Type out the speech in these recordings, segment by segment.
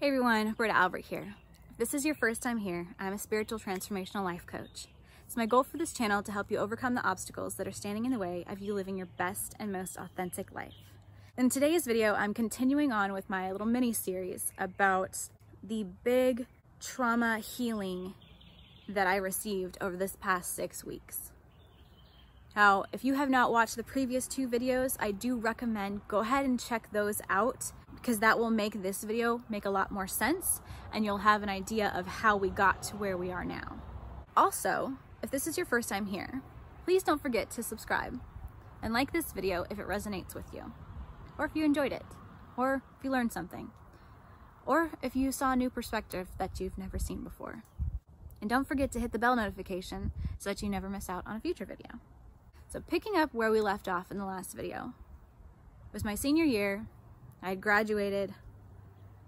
Hey everyone, Britta Albert here. If this is your first time here, I'm a spiritual transformational life coach. It's my goal for this channel to help you overcome the obstacles that are standing in the way of you living your best and most authentic life. In today's video, I'm continuing on with my little mini series about the big trauma healing that I received over this past six weeks. Now, if you have not watched the previous two videos, I do recommend go ahead and check those out because that will make this video make a lot more sense and you'll have an idea of how we got to where we are now. Also, if this is your first time here, please don't forget to subscribe and like this video if it resonates with you, or if you enjoyed it, or if you learned something, or if you saw a new perspective that you've never seen before. And don't forget to hit the bell notification so that you never miss out on a future video. So picking up where we left off in the last video, it was my senior year, I had graduated,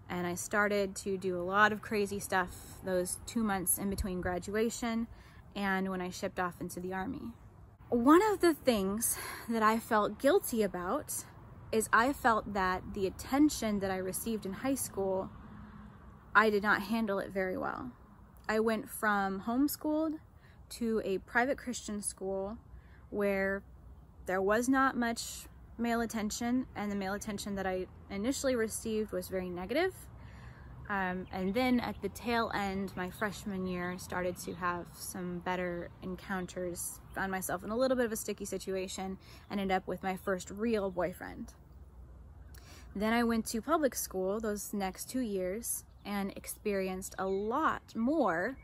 and I started to do a lot of crazy stuff those two months in between graduation and when I shipped off into the army. One of the things that I felt guilty about is I felt that the attention that I received in high school, I did not handle it very well. I went from homeschooled to a private Christian school where there was not much male attention and the male attention that I initially received was very negative. Um, and then at the tail end, my freshman year, started to have some better encounters. Found myself in a little bit of a sticky situation, ended up with my first real boyfriend. Then I went to public school those next two years and experienced a lot more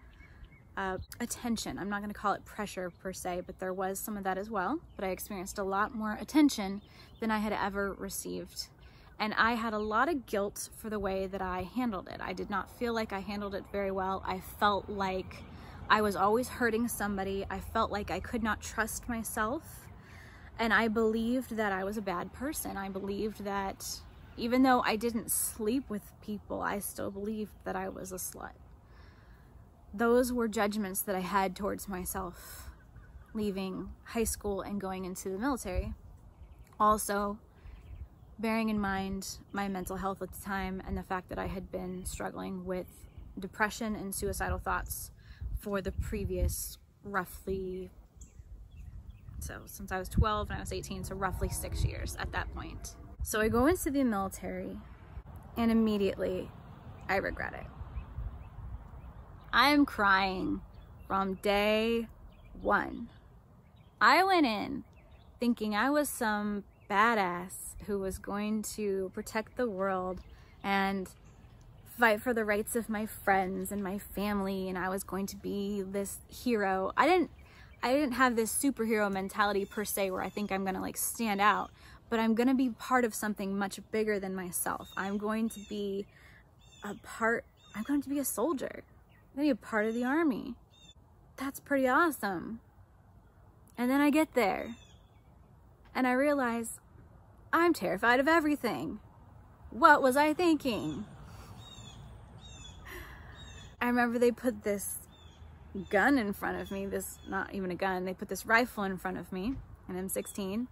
uh, attention. I'm not going to call it pressure per se, but there was some of that as well. But I experienced a lot more attention than I had ever received and I had a lot of guilt for the way that I handled it. I did not feel like I handled it very well. I felt like I was always hurting somebody. I felt like I could not trust myself. And I believed that I was a bad person. I believed that even though I didn't sleep with people, I still believed that I was a slut. Those were judgments that I had towards myself leaving high school and going into the military. Also, bearing in mind my mental health at the time and the fact that I had been struggling with depression and suicidal thoughts for the previous roughly so since I was 12 and I was 18 so roughly six years at that point so I go into the military and immediately I regret it I am crying from day one I went in thinking I was some badass who was going to protect the world and fight for the rights of my friends and my family and I was going to be this hero. I didn't I didn't have this superhero mentality per se where I think I'm gonna like stand out, but I'm gonna be part of something much bigger than myself. I'm going to be a part, I'm going to be a soldier. Gonna be a part of the army. That's pretty awesome. And then I get there and I realize I'm terrified of everything. What was I thinking? I remember they put this gun in front of me, this, not even a gun, they put this rifle in front of me, an M16,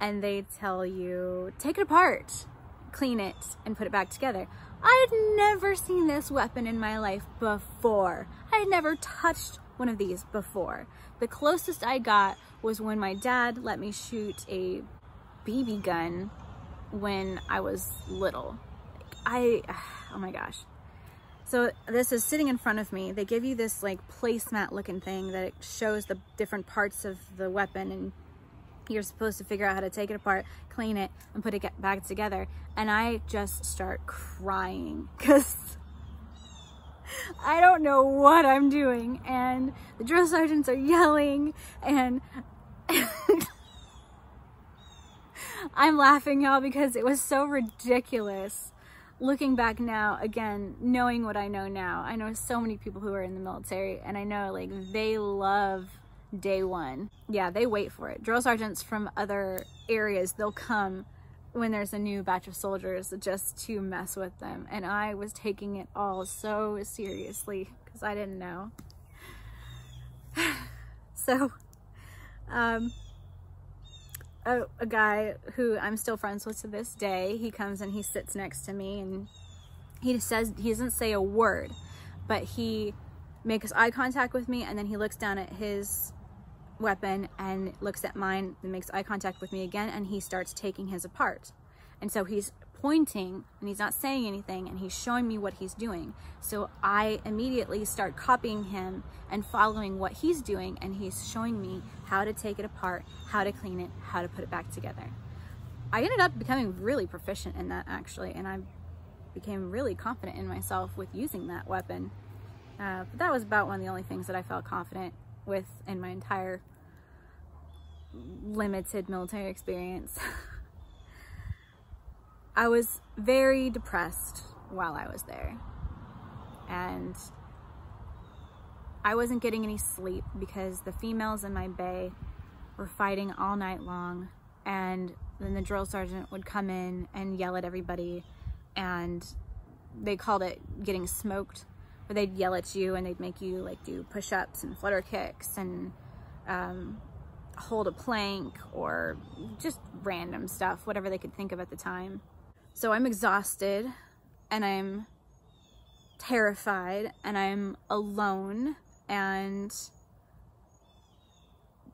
and they tell you, take it apart, clean it, and put it back together. I had never seen this weapon in my life before. I had never touched one of these before. The closest I got was when my dad let me shoot a BB gun when I was little. I, oh my gosh. So this is sitting in front of me. They give you this like placemat looking thing that shows the different parts of the weapon and you're supposed to figure out how to take it apart, clean it, and put it back together. And I just start crying because I don't know what I'm doing. And the drill sergeants are yelling and I'm laughing y'all because it was so ridiculous. Looking back now, again, knowing what I know now, I know so many people who are in the military and I know like they love day one. Yeah, they wait for it. Drill sergeants from other areas, they'll come when there's a new batch of soldiers just to mess with them. And I was taking it all so seriously because I didn't know. so, um, a, a guy who I'm still friends with to this day, he comes and he sits next to me and He says, he doesn't say a word, but he makes eye contact with me and then he looks down at his weapon and looks at mine and makes eye contact with me again and he starts taking his apart. And so he's pointing and he's not saying anything and he's showing me what he's doing. So I immediately start copying him and following what he's doing and he's showing me how to take it apart, how to clean it, how to put it back together. I ended up becoming really proficient in that actually and I became really confident in myself with using that weapon. Uh, but that was about one of the only things that I felt confident with in my entire limited military experience. I was very depressed while I was there. And I wasn't getting any sleep because the females in my bay were fighting all night long. And then the drill sergeant would come in and yell at everybody. And they called it getting smoked, where they'd yell at you and they'd make you like do push ups and flutter kicks and um, hold a plank or just random stuff, whatever they could think of at the time. So I'm exhausted and I'm terrified and I'm alone and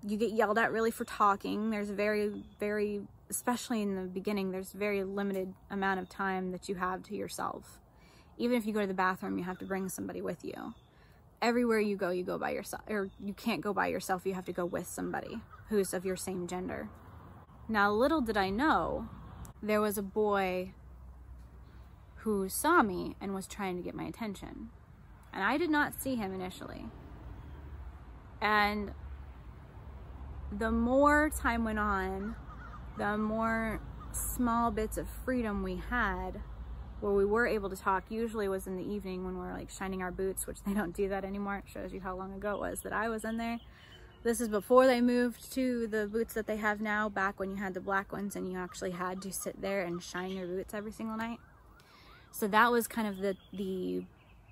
you get yelled at really for talking. There's a very, very, especially in the beginning, there's very limited amount of time that you have to yourself. Even if you go to the bathroom, you have to bring somebody with you. Everywhere you go, you go by yourself, or you can't go by yourself. You have to go with somebody who's of your same gender. Now, little did I know there was a boy who saw me and was trying to get my attention. And I did not see him initially. And the more time went on, the more small bits of freedom we had where we were able to talk usually was in the evening when we're like shining our boots, which they don't do that anymore. It shows you how long ago it was that I was in there. This is before they moved to the boots that they have now, back when you had the black ones and you actually had to sit there and shine your boots every single night. So that was kind of the, the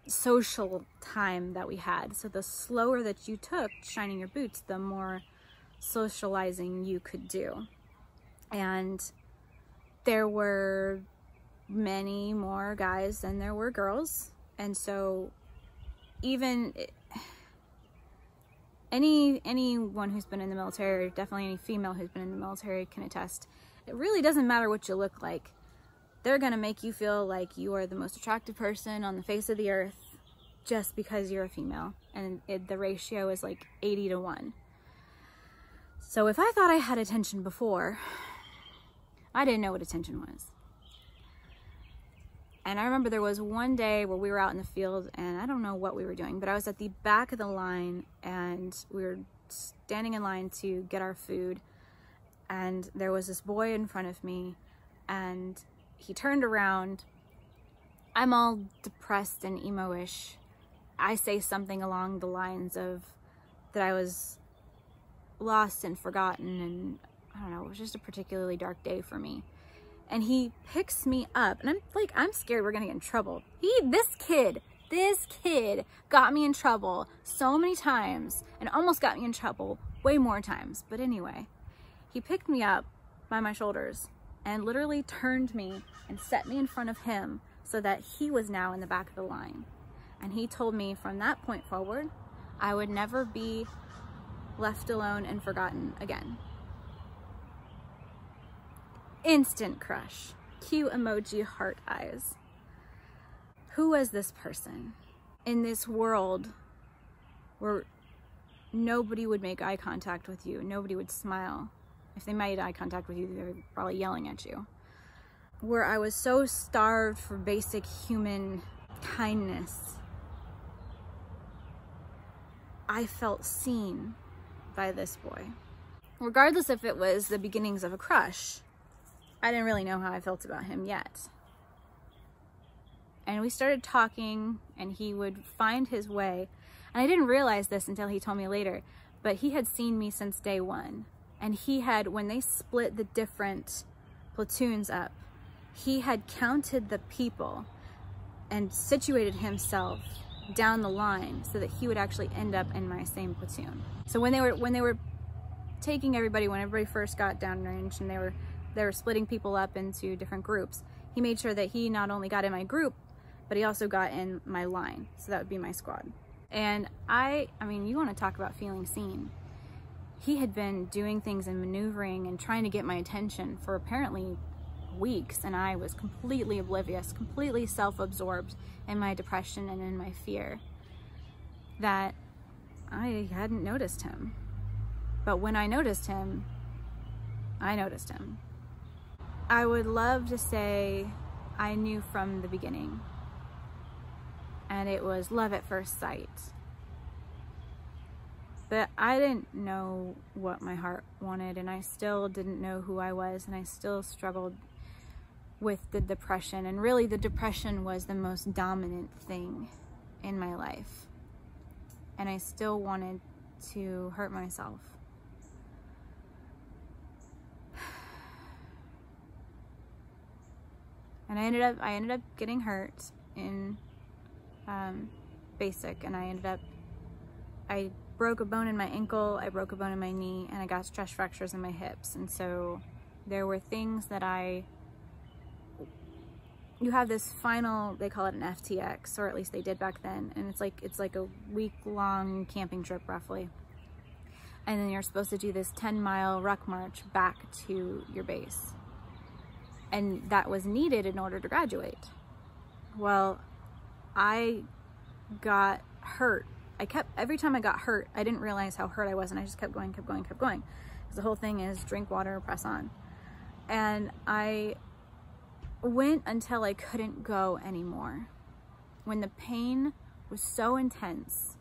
social time that we had. So the slower that you took shining your boots, the more socializing you could do. And there were many more guys than there were girls. And so even any anyone who's been in the military, or definitely any female who's been in the military can attest, it really doesn't matter what you look like. They're going to make you feel like you are the most attractive person on the face of the earth just because you're a female. And it, the ratio is like 80 to 1. So if I thought I had attention before, I didn't know what attention was. And I remember there was one day where we were out in the field and I don't know what we were doing, but I was at the back of the line and we were standing in line to get our food. And there was this boy in front of me and he turned around. I'm all depressed and emo-ish. I say something along the lines of that I was lost and forgotten and I don't know, it was just a particularly dark day for me and he picks me up and I'm like, I'm scared we're gonna get in trouble. He, this kid, this kid got me in trouble so many times and almost got me in trouble way more times. But anyway, he picked me up by my shoulders and literally turned me and set me in front of him so that he was now in the back of the line. And he told me from that point forward, I would never be left alone and forgotten again. Instant crush. Cute emoji heart eyes. Who was this person in this world where nobody would make eye contact with you, nobody would smile? If they made eye contact with you, they were probably yelling at you. Where I was so starved for basic human kindness. I felt seen by this boy. Regardless if it was the beginnings of a crush, I didn't really know how I felt about him yet. And we started talking and he would find his way. And I didn't realize this until he told me later, but he had seen me since day one. And he had, when they split the different platoons up, he had counted the people and situated himself down the line so that he would actually end up in my same platoon. So when they were when they were taking everybody when everybody first got downrange and they were they were splitting people up into different groups. He made sure that he not only got in my group but he also got in my line. So that would be my squad. And I, I mean, you want to talk about feeling seen. He had been doing things and maneuvering and trying to get my attention for apparently weeks and I was completely oblivious, completely self-absorbed in my depression and in my fear that I hadn't noticed him. But when I noticed him, I noticed him. I would love to say I knew from the beginning and it was love at first sight. But I didn't know what my heart wanted and I still didn't know who I was and I still struggled with the depression. And really, the depression was the most dominant thing in my life. And I still wanted to hurt myself. And I ended up, I ended up getting hurt in um, basic, and I ended up, I broke a bone in my ankle, I broke a bone in my knee, and I got stress fractures in my hips. And so there were things that I you have this final, they call it an FTX, or at least they did back then, and it's like it's like a week-long camping trip roughly. And then you're supposed to do this 10-mile ruck march back to your base. And that was needed in order to graduate. Well, I got hurt. I kept, every time I got hurt, I didn't realize how hurt I was, and I just kept going, kept going, kept going. Because the whole thing is drink water, press on. And I went until I couldn't go anymore. When the pain was so intense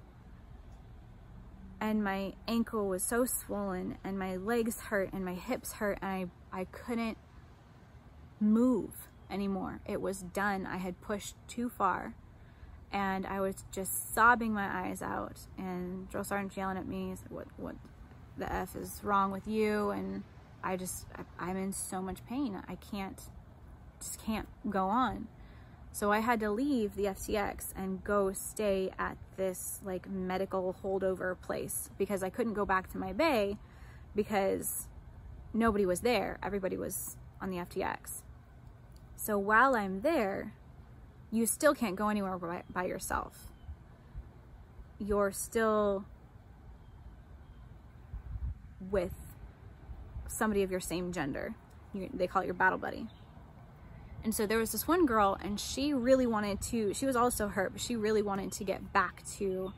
and my ankle was so swollen and my legs hurt and my hips hurt and I, I couldn't move anymore. It was done. I had pushed too far and I was just sobbing my eyes out and drill sergeant yelling at me, said, what, what the F is wrong with you? And I just, I, I'm in so much pain. I can't just can't go on. So I had to leave the FTX and go stay at this like medical holdover place because I couldn't go back to my bay because nobody was there. Everybody was on the FTX. So while I'm there, you still can't go anywhere by, by yourself. You're still with somebody of your same gender. You, they call it your battle buddy. And so there was this one girl and she really wanted to, she was also hurt, but she really wanted to get back to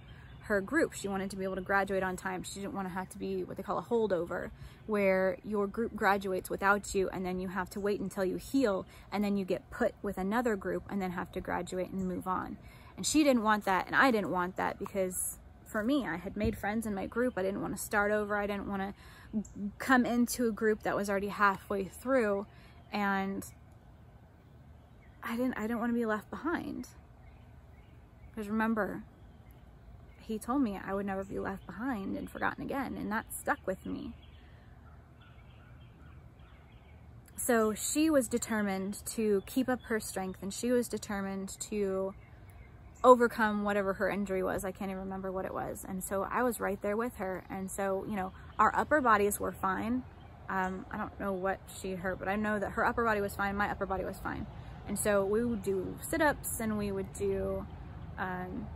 her group. She wanted to be able to graduate on time. She didn't want to have to be what they call a holdover, where your group graduates without you and then you have to wait until you heal and then you get put with another group and then have to graduate and move on. And she didn't want that and I didn't want that because for me, I had made friends in my group. I didn't want to start over. I didn't want to come into a group that was already halfway through and I didn't I didn't want to be left behind. Because remember, he told me I would never be left behind and forgotten again, and that stuck with me. So she was determined to keep up her strength and she was determined to overcome whatever her injury was. I can't even remember what it was. And so I was right there with her. And so, you know, our upper bodies were fine. Um, I don't know what she hurt, but I know that her upper body was fine. My upper body was fine. And so we would do sit-ups and we would do um,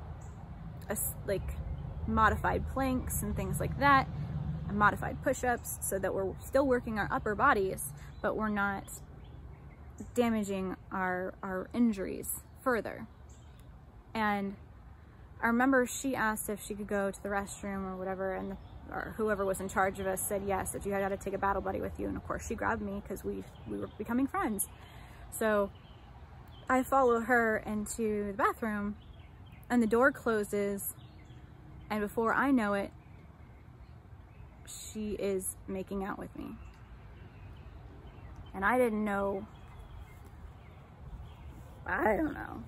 a, like modified planks and things like that, and modified push-ups so that we're still working our upper bodies, but we're not damaging our, our injuries further. And I remember she asked if she could go to the restroom or whatever, and the, or whoever was in charge of us said yes, that you had to take a battle buddy with you. And of course she grabbed me because we, we were becoming friends. So I follow her into the bathroom and the door closes and before I know it, she is making out with me. And I didn't know, I don't know.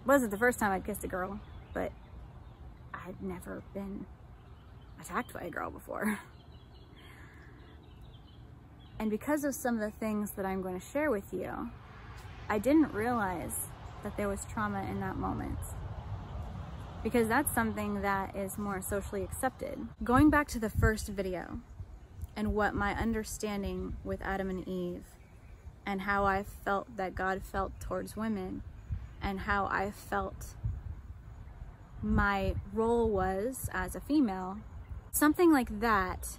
It wasn't the first time I'd kissed a girl, but I'd never been attacked by a girl before. And because of some of the things that I'm going to share with you, I didn't realize that there was trauma in that moment because that's something that is more socially accepted. Going back to the first video and what my understanding with Adam and Eve and how I felt that God felt towards women and how I felt my role was as a female, something like that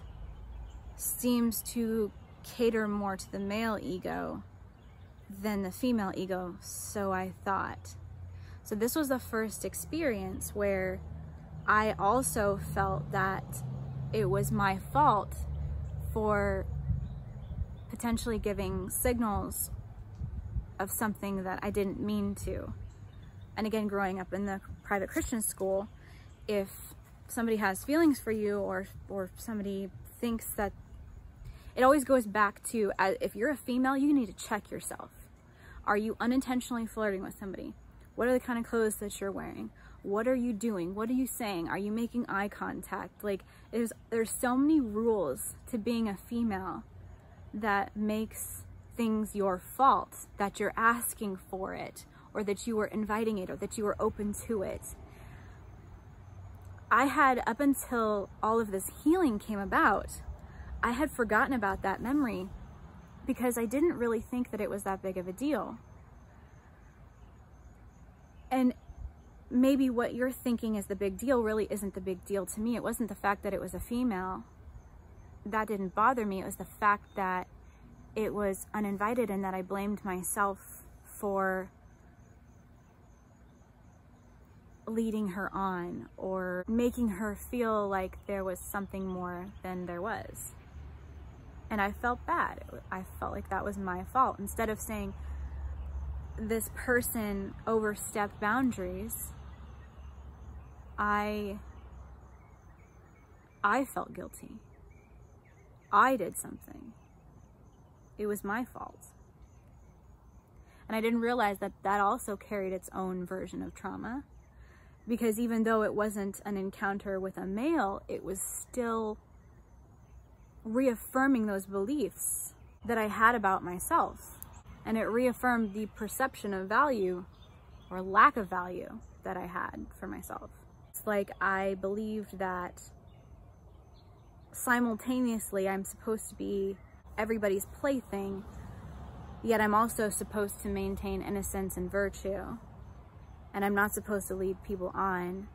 seems to cater more to the male ego than the female ego, so I thought. So this was the first experience where I also felt that it was my fault for potentially giving signals of something that I didn't mean to. And again, growing up in the private Christian school, if somebody has feelings for you or, or somebody thinks that it always goes back to uh, if you're a female, you need to check yourself. Are you unintentionally flirting with somebody? What are the kind of clothes that you're wearing? What are you doing? What are you saying? Are you making eye contact? Like there's there's so many rules to being a female that makes things your fault that you're asking for it or that you were inviting it or that you were open to it. I had up until all of this healing came about, I had forgotten about that memory because I didn't really think that it was that big of a deal. And maybe what you're thinking is the big deal really isn't the big deal to me. It wasn't the fact that it was a female. That didn't bother me. It was the fact that it was uninvited and that I blamed myself for leading her on or making her feel like there was something more than there was. And I felt bad. I felt like that was my fault. Instead of saying this person overstepped boundaries, I I felt guilty. I did something. It was my fault. And I didn't realize that that also carried its own version of trauma. Because even though it wasn't an encounter with a male, it was still reaffirming those beliefs that I had about myself. And it reaffirmed the perception of value or lack of value that I had for myself. It's like I believed that simultaneously I'm supposed to be everybody's plaything, yet I'm also supposed to maintain innocence and virtue. And I'm not supposed to lead people on.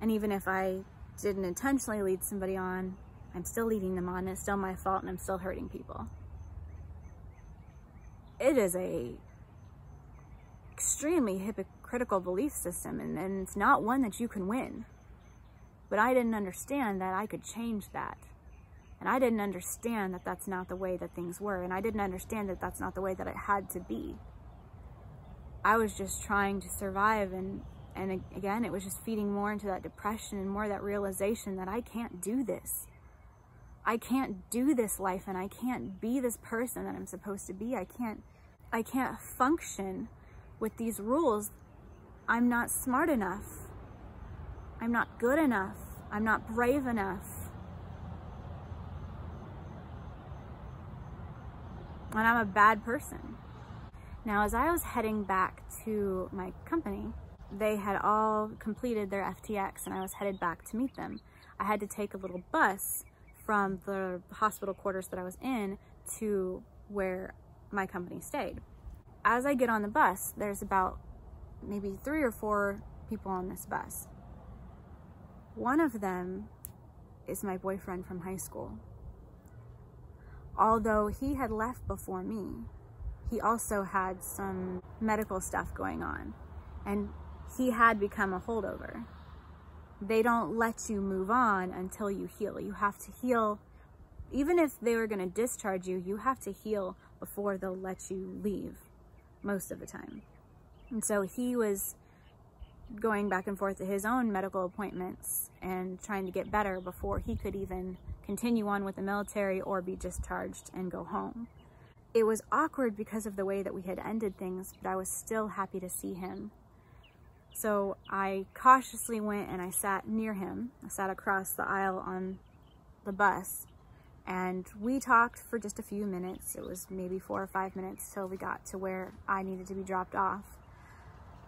And even if I didn't intentionally lead somebody on, I'm still leading them on. It's still my fault and I'm still hurting people. It is a extremely hypocritical belief system and, and it's not one that you can win. But I didn't understand that I could change that. And I didn't understand that that's not the way that things were. And I didn't understand that that's not the way that it had to be. I was just trying to survive and and again it was just feeding more into that depression and more that realization that I can't do this. I can't do this life and I can't be this person that I'm supposed to be. I can't I can't function with these rules. I'm not smart enough. I'm not good enough. I'm not brave enough. And I'm a bad person. Now, as I was heading back to my company, they had all completed their FTX and I was headed back to meet them. I had to take a little bus from the hospital quarters that I was in to where my company stayed. As I get on the bus, there's about maybe three or four people on this bus. One of them is my boyfriend from high school. Although he had left before me, he also had some medical stuff going on and he had become a holdover they don't let you move on until you heal. You have to heal. Even if they were going to discharge you, you have to heal before they'll let you leave most of the time. And so he was going back and forth to his own medical appointments and trying to get better before he could even continue on with the military or be discharged and go home. It was awkward because of the way that we had ended things, but I was still happy to see him so I cautiously went and I sat near him. I sat across the aisle on the bus and we talked for just a few minutes. It was maybe four or five minutes till we got to where I needed to be dropped off.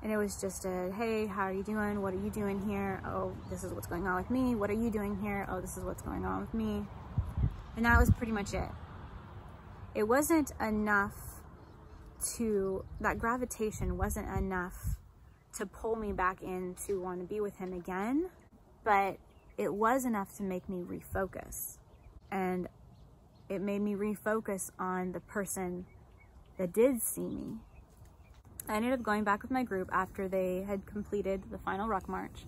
And it was just a, hey, how are you doing? What are you doing here? Oh, this is what's going on with me. What are you doing here? Oh, this is what's going on with me. And that was pretty much it. It wasn't enough to, that gravitation wasn't enough to pull me back in to want to be with him again, but it was enough to make me refocus. And it made me refocus on the person that did see me. I ended up going back with my group after they had completed the final ruck march.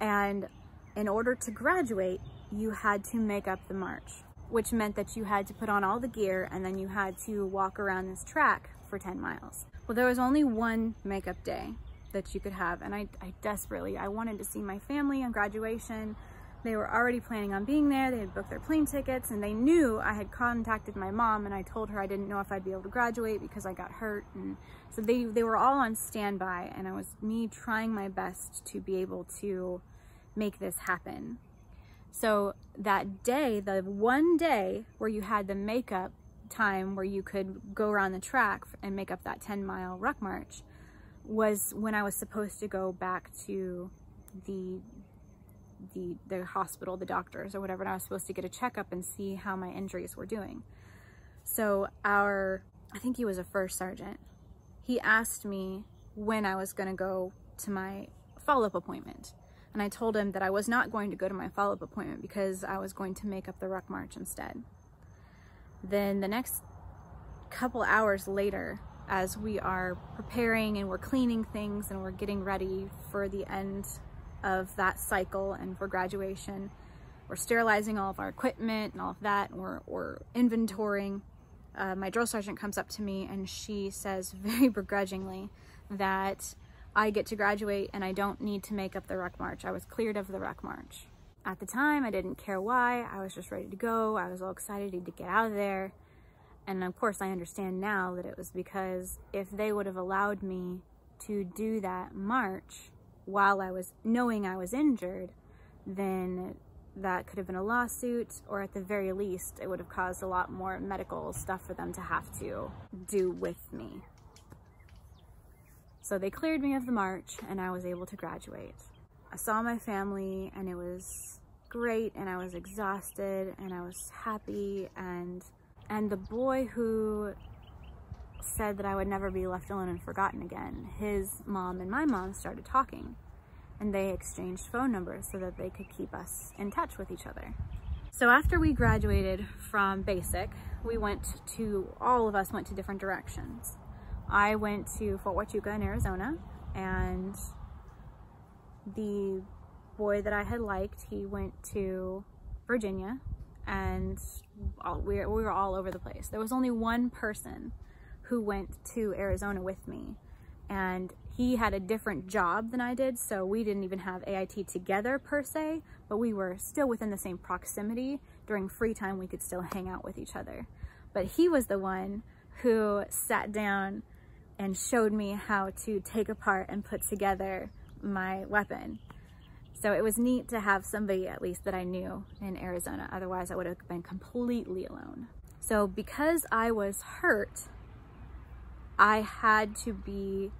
And in order to graduate, you had to make up the march, which meant that you had to put on all the gear and then you had to walk around this track for 10 miles. Well, there was only one makeup day that you could have. And I, I desperately, I wanted to see my family on graduation. They were already planning on being there. They had booked their plane tickets and they knew I had contacted my mom and I told her I didn't know if I'd be able to graduate because I got hurt. And so they, they were all on standby and I was me trying my best to be able to make this happen. So that day, the one day where you had the makeup time where you could go around the track and make up that 10 mile ruck march, was when I was supposed to go back to the the the hospital, the doctors or whatever, and I was supposed to get a checkup and see how my injuries were doing. So our, I think he was a first sergeant, he asked me when I was gonna go to my follow-up appointment. And I told him that I was not going to go to my follow-up appointment because I was going to make up the ruck march instead. Then the next couple hours later, as we are preparing and we're cleaning things and we're getting ready for the end of that cycle and for graduation. We're sterilizing all of our equipment and all of that, and we're, we're inventorying. Uh, my drill sergeant comes up to me and she says very begrudgingly that I get to graduate and I don't need to make up the ruck march. I was cleared of the ruck march. At the time, I didn't care why. I was just ready to go. I was all excited to get out of there. And of course, I understand now that it was because if they would have allowed me to do that march while I was knowing I was injured, then that could have been a lawsuit, or at the very least, it would have caused a lot more medical stuff for them to have to do with me. So they cleared me of the march and I was able to graduate. I saw my family and it was great and I was exhausted and I was happy and and the boy who said that I would never be left alone and forgotten again, his mom and my mom started talking and they exchanged phone numbers so that they could keep us in touch with each other. So after we graduated from basic, we went to, all of us went to different directions. I went to Fort Huachuca in Arizona and the boy that I had liked, he went to Virginia and all, we, we were all over the place. There was only one person who went to Arizona with me and he had a different job than I did so we didn't even have AIT together per se but we were still within the same proximity during free time we could still hang out with each other but he was the one who sat down and showed me how to take apart and put together my weapon so it was neat to have somebody at least that I knew in Arizona. Otherwise I would have been completely alone. So because I was hurt, I had to be,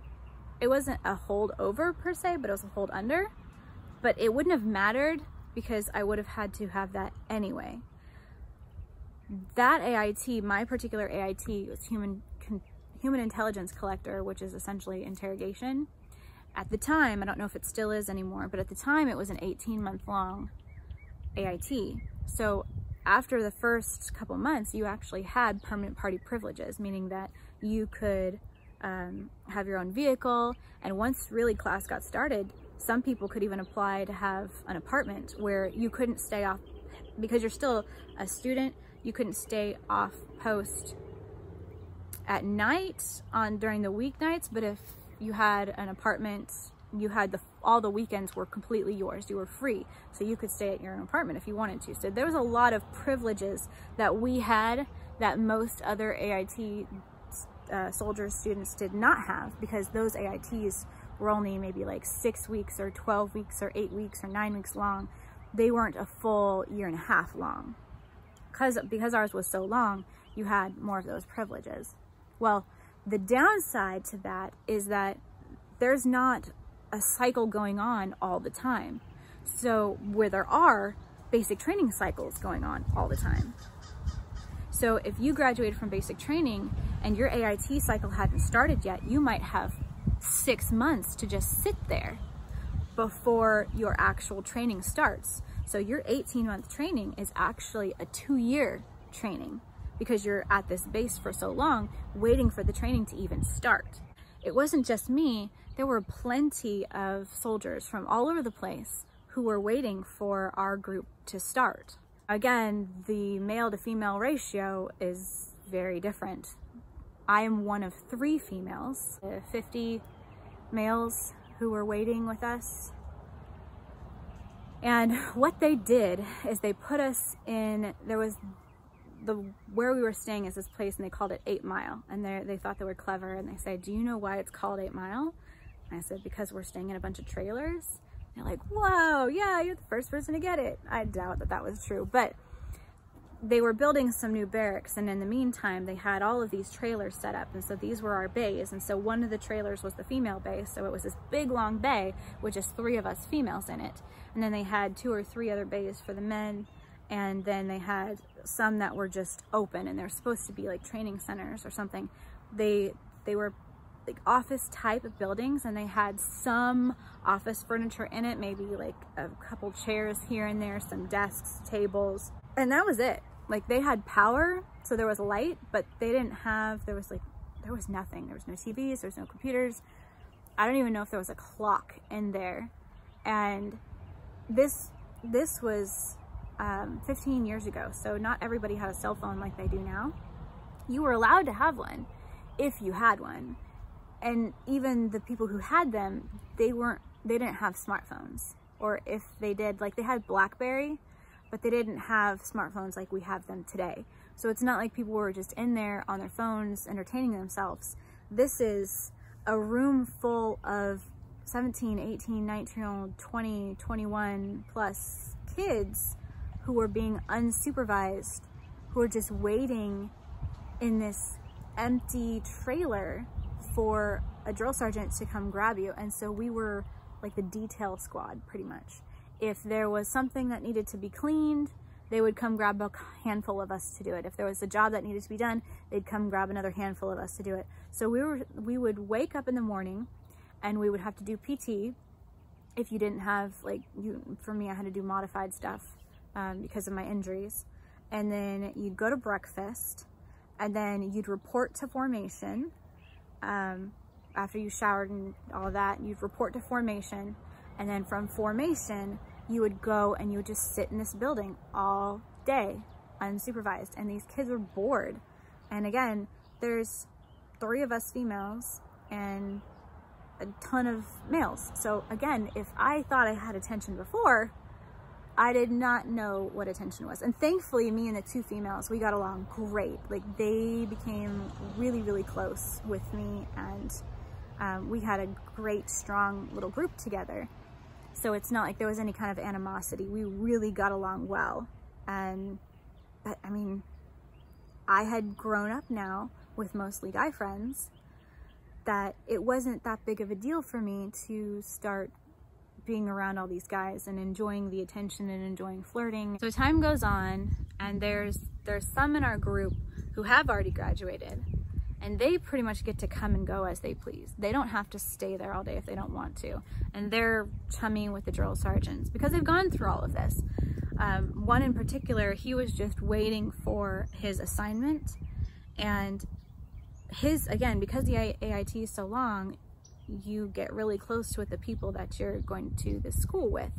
it wasn't a hold over per se, but it was a hold under. But it wouldn't have mattered because I would have had to have that anyway. That AIT, my particular AIT was human, human intelligence collector, which is essentially interrogation at the time, I don't know if it still is anymore, but at the time it was an 18 month long AIT. So after the first couple months, you actually had permanent party privileges, meaning that you could um, have your own vehicle. And once really class got started, some people could even apply to have an apartment where you couldn't stay off, because you're still a student, you couldn't stay off post at night on during the weeknights, but if you had an apartment, you had the all the weekends were completely yours. You were free. So you could stay at your own apartment if you wanted to. So there was a lot of privileges that we had that most other AIT uh, soldiers students did not have because those AITs were only maybe like six weeks or 12 weeks or eight weeks or nine weeks long. They weren't a full year and a half long. Because, because ours was so long, you had more of those privileges. Well, the downside to that is that there's not a cycle going on all the time. So where there are basic training cycles going on all the time. So if you graduated from basic training and your AIT cycle hadn't started yet, you might have six months to just sit there before your actual training starts. So your 18 month training is actually a two year training because you're at this base for so long waiting for the training to even start. It wasn't just me, there were plenty of soldiers from all over the place who were waiting for our group to start. Again, the male to female ratio is very different. I am one of three females, 50 males who were waiting with us. And what they did is they put us in, there was the where we were staying is this place and they called it Eight Mile. And they thought they were clever and they said, do you know why it's called Eight Mile? And I said, because we're staying in a bunch of trailers. And they're like, whoa, yeah, you're the first person to get it. I doubt that that was true, but they were building some new barracks and in the meantime they had all of these trailers set up and so these were our bays and so one of the trailers was the female bay so it was this big long bay with just three of us females in it and then they had two or three other bays for the men and then they had some that were just open and they're supposed to be like training centers or something. They they were like office type of buildings and they had some office furniture in it maybe like a couple chairs here and there some desks tables and that was it. Like they had power so there was light but they didn't have there was like there was nothing. There was no tvs there was no computers. I don't even know if there was a clock in there. And this this was um, 15 years ago. So not everybody had a cell phone like they do now. You were allowed to have one if you had one. And even the people who had them, they weren't, they didn't have smartphones. Or if they did, like they had Blackberry, but they didn't have smartphones like we have them today. So it's not like people were just in there on their phones entertaining themselves. This is a room full of 17, 18, 19 year old, 20, 21 plus kids who were being unsupervised, who were just waiting in this empty trailer for a drill sergeant to come grab you. And so we were like the detail squad pretty much. If there was something that needed to be cleaned, they would come grab a handful of us to do it. If there was a job that needed to be done, they'd come grab another handful of us to do it. So we were we would wake up in the morning and we would have to do PT if you didn't have like you for me I had to do modified stuff um, because of my injuries. And then you'd go to breakfast and then you'd report to formation. Um, after you showered and all that, you'd report to formation. And then from formation, you would go and you would just sit in this building all day unsupervised. And these kids were bored. And again, there's three of us females and a ton of males. So again, if I thought I had attention before, I did not know what attention was. And thankfully, me and the two females, we got along great. Like they became really, really close with me and um, we had a great, strong little group together. So it's not like there was any kind of animosity. We really got along well. And but, I mean, I had grown up now with mostly guy friends that it wasn't that big of a deal for me to start being around all these guys and enjoying the attention and enjoying flirting. So time goes on and there's there's some in our group who have already graduated and they pretty much get to come and go as they please. They don't have to stay there all day if they don't want to. And they're chummy with the drill sergeants because they've gone through all of this. Um, one in particular, he was just waiting for his assignment and his, again, because the AIT is so long, you get really close with the people that you're going to the school with.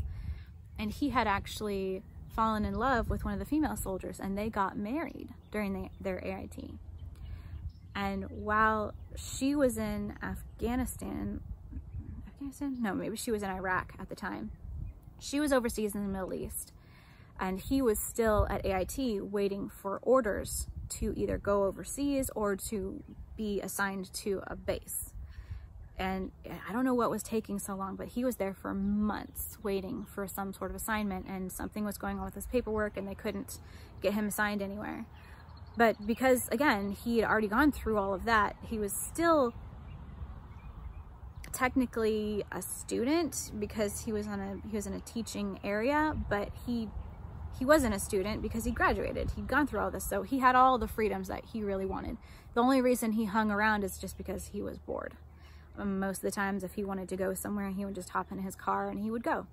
And he had actually fallen in love with one of the female soldiers and they got married during the, their AIT. And while she was in Afghanistan, Afghanistan? No, maybe she was in Iraq at the time. She was overseas in the Middle East and he was still at AIT waiting for orders to either go overseas or to be assigned to a base and I don't know what was taking so long, but he was there for months waiting for some sort of assignment and something was going on with his paperwork and they couldn't get him assigned anywhere. But because again, he had already gone through all of that, he was still technically a student because he was on a he was in a teaching area, but he he wasn't a student because he graduated. He'd gone through all this, so he had all the freedoms that he really wanted. The only reason he hung around is just because he was bored. Um, most of the times, if he wanted to go somewhere, he would just hop in his car and he would go.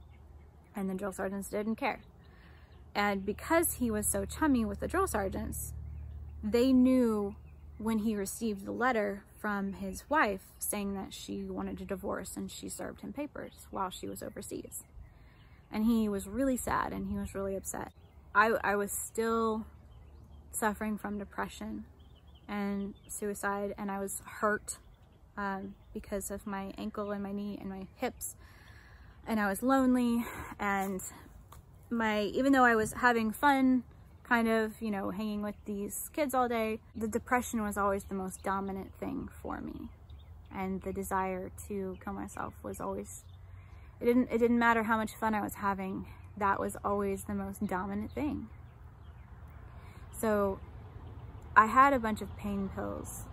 And the drill sergeants didn't care. And because he was so chummy with the drill sergeants, they knew when he received the letter from his wife saying that she wanted to divorce and she served him papers while she was overseas. And he was really sad and he was really upset. I, I was still suffering from depression and suicide and I was hurt um, because of my ankle and my knee and my hips and I was lonely and my even though I was having fun kind of, you know, hanging with these kids all day, the depression was always the most dominant thing for me. And the desire to kill myself was always, it didn't, it didn't matter how much fun I was having, that was always the most dominant thing. So I had a bunch of pain pills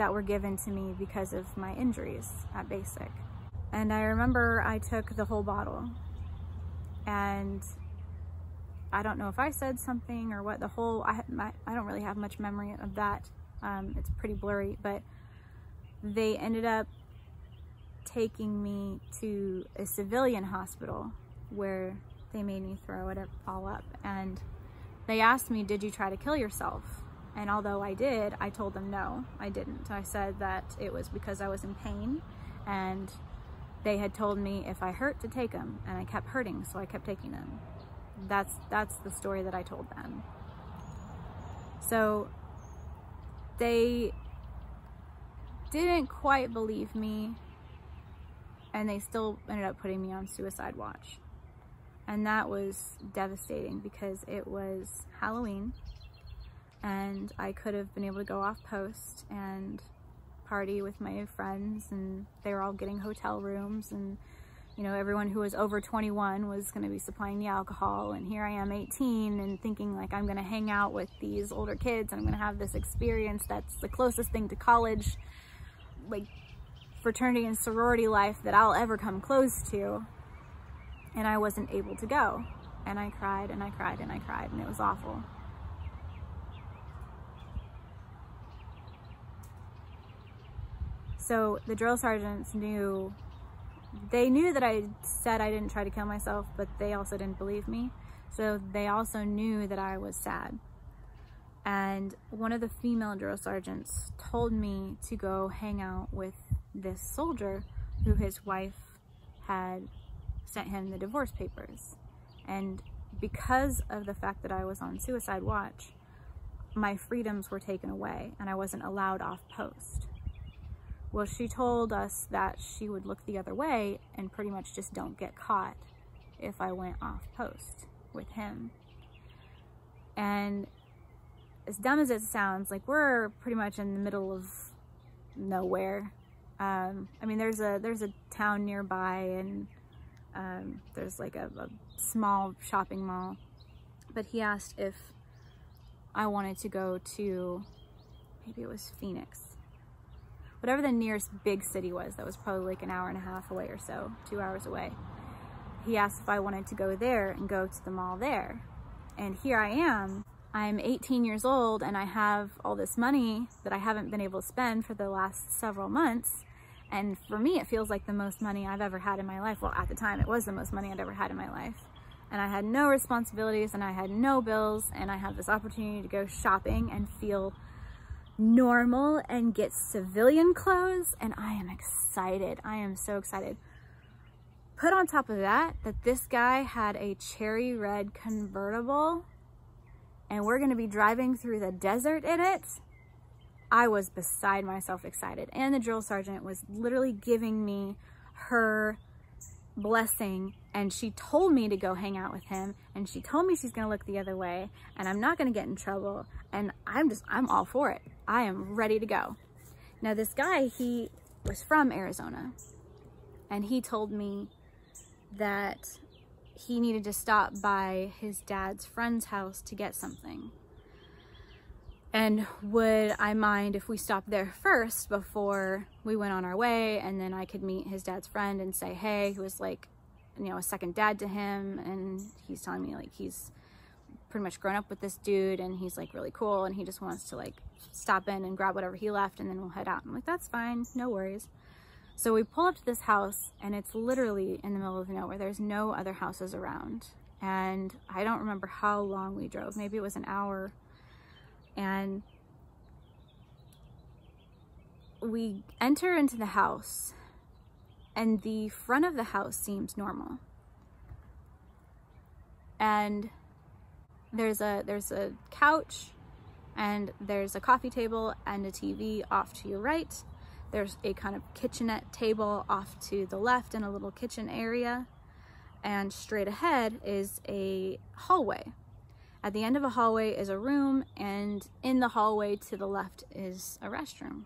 that were given to me because of my injuries at basic. And I remember I took the whole bottle and I don't know if I said something or what the whole, I, my, I don't really have much memory of that. Um, it's pretty blurry, but they ended up taking me to a civilian hospital where they made me throw it all up. And they asked me, did you try to kill yourself? And although I did, I told them no, I didn't. I said that it was because I was in pain and they had told me if I hurt to take them and I kept hurting, so I kept taking them. That's, that's the story that I told them. So they didn't quite believe me and they still ended up putting me on suicide watch. And that was devastating because it was Halloween and I could have been able to go off post and party with my friends and they were all getting hotel rooms and you know, everyone who was over 21 was going to be supplying the alcohol. And here I am 18 and thinking like I'm going to hang out with these older kids and I'm going to have this experience that's the closest thing to college, like fraternity and sorority life that I'll ever come close to. And I wasn't able to go. And I cried and I cried and I cried and it was awful. So the drill sergeants knew they knew that I said I didn't try to kill myself, but they also didn't believe me. So they also knew that I was sad. And one of the female drill sergeants told me to go hang out with this soldier who his wife had sent him the divorce papers. And because of the fact that I was on suicide watch, my freedoms were taken away and I wasn't allowed off post. Well, she told us that she would look the other way and pretty much just don't get caught if I went off post with him. And as dumb as it sounds, like we're pretty much in the middle of nowhere. Um, I mean, there's a there's a town nearby, and um, there's like a, a small shopping mall. But he asked if I wanted to go to, maybe it was Phoenix whatever the nearest big city was that was probably like an hour and a half away or so, two hours away. He asked if I wanted to go there and go to the mall there. And here I am. I'm 18 years old and I have all this money that I haven't been able to spend for the last several months. And for me, it feels like the most money I've ever had in my life. Well, at the time, it was the most money I'd ever had in my life. And I had no responsibilities and I had no bills and I had this opportunity to go shopping and feel normal and get civilian clothes and I am excited. I am so excited. Put on top of that, that this guy had a cherry red convertible and we're gonna be driving through the desert in it. I was beside myself excited. And the drill sergeant was literally giving me her blessing and she told me to go hang out with him and she told me she's gonna look the other way and I'm not gonna get in trouble and I'm just I'm all for it I am ready to go now this guy he was from Arizona and he told me that he needed to stop by his dad's friend's house to get something and would I mind if we stopped there first before we went on our way and then I could meet his dad's friend and say hey who was like you know, a second dad to him. And he's telling me like he's pretty much grown up with this dude and he's like really cool and he just wants to like stop in and grab whatever he left and then we'll head out. I'm like, that's fine, no worries. So we pull up to this house and it's literally in the middle of nowhere. There's no other houses around. And I don't remember how long we drove. Maybe it was an hour. And we enter into the house and the front of the house seems normal. And there's a there's a couch and there's a coffee table and a TV off to your right. There's a kind of kitchenette table off to the left and a little kitchen area. And straight ahead is a hallway. At the end of a hallway is a room and in the hallway to the left is a restroom.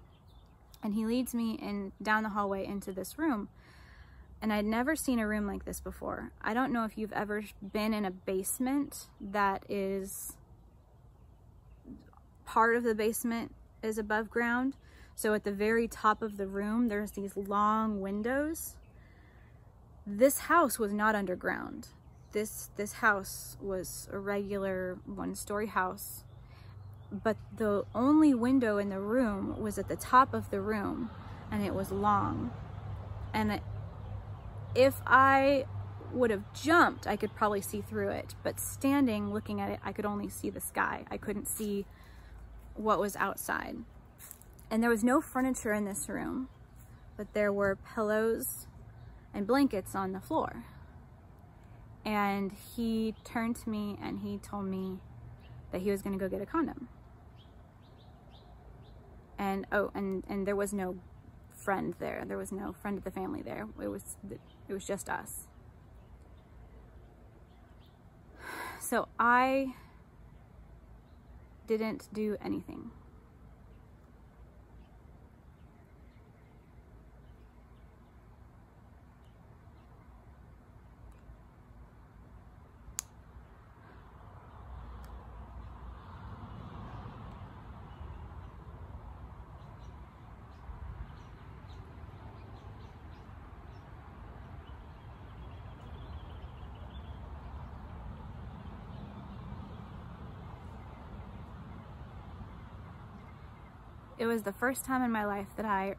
And he leads me in down the hallway into this room and I'd never seen a room like this before. I don't know if you've ever been in a basement that is part of the basement is above ground. So at the very top of the room, there's these long windows. This house was not underground. This, this house was a regular one-story house, but the only window in the room was at the top of the room and it was long. And if I would have jumped, I could probably see through it. But standing, looking at it, I could only see the sky. I couldn't see what was outside. And there was no furniture in this room, but there were pillows and blankets on the floor. And he turned to me and he told me that he was gonna go get a condom. And, oh, and, and there was no friend there. There was no friend of the family there. It was it was just us. So I didn't do anything. It was the first time in my life that I